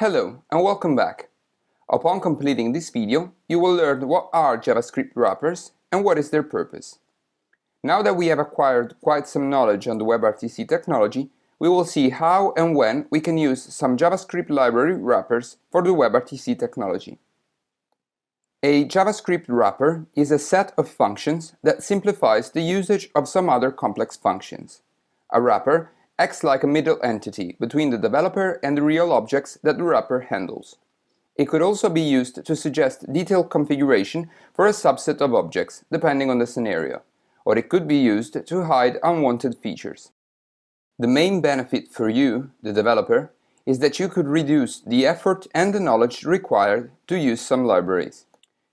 Hello and welcome back. Upon completing this video, you will learn what are JavaScript wrappers and what is their purpose. Now that we have acquired quite some knowledge on the WebRTC technology, we will see how and when we can use some JavaScript library wrappers for the WebRTC technology. A JavaScript wrapper is a set of functions that simplifies the usage of some other complex functions. A wrapper acts like a middle entity between the developer and the real objects that the wrapper handles. It could also be used to suggest detailed configuration for a subset of objects, depending on the scenario, or it could be used to hide unwanted features. The main benefit for you, the developer, is that you could reduce the effort and the knowledge required to use some libraries.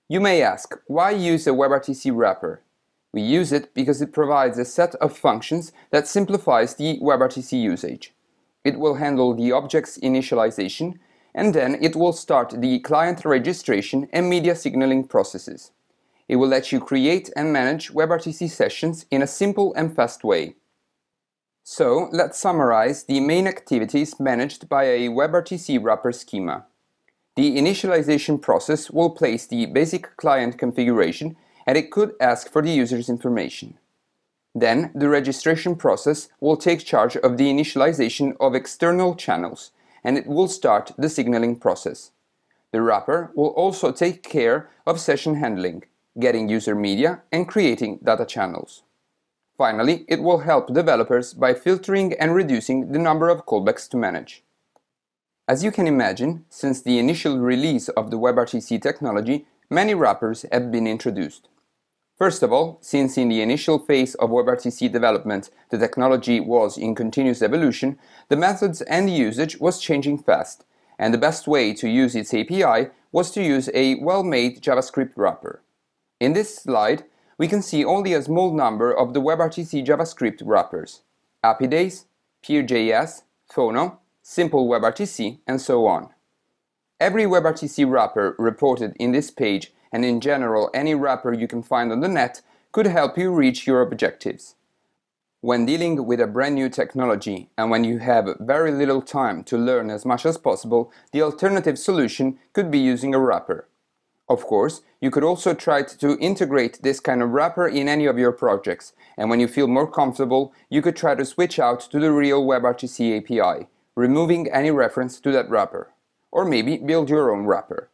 You may ask, why use a WebRTC wrapper? We use it because it provides a set of functions that simplifies the WebRTC usage. It will handle the object's initialization, and then it will start the client registration and media signaling processes. It will let you create and manage WebRTC sessions in a simple and fast way. So, let's summarize the main activities managed by a WebRTC wrapper schema. The initialization process will place the basic client configuration and it could ask for the user's information. Then, the registration process will take charge of the initialization of external channels, and it will start the signaling process. The wrapper will also take care of session handling, getting user media, and creating data channels. Finally, it will help developers by filtering and reducing the number of callbacks to manage. As you can imagine, since the initial release of the WebRTC technology, many wrappers have been introduced. First of all, since in the initial phase of WebRTC development the technology was in continuous evolution, the methods and the usage was changing fast, and the best way to use its API was to use a well-made JavaScript wrapper. In this slide, we can see only a small number of the WebRTC JavaScript wrappers, Happydays, Peer.js, Phono, Simple WebRTC, and so on. Every WebRTC wrapper reported in this page and in general any wrapper you can find on the net could help you reach your objectives. When dealing with a brand new technology and when you have very little time to learn as much as possible, the alternative solution could be using a wrapper. Of course, you could also try to integrate this kind of wrapper in any of your projects, and when you feel more comfortable, you could try to switch out to the real WebRTC API, removing any reference to that wrapper. Or maybe build your own wrapper.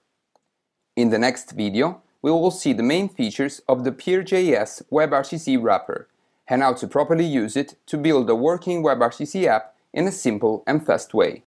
In the next video, we will see the main features of the Peer.js WebRTC wrapper and how to properly use it to build a working WebRTC app in a simple and fast way.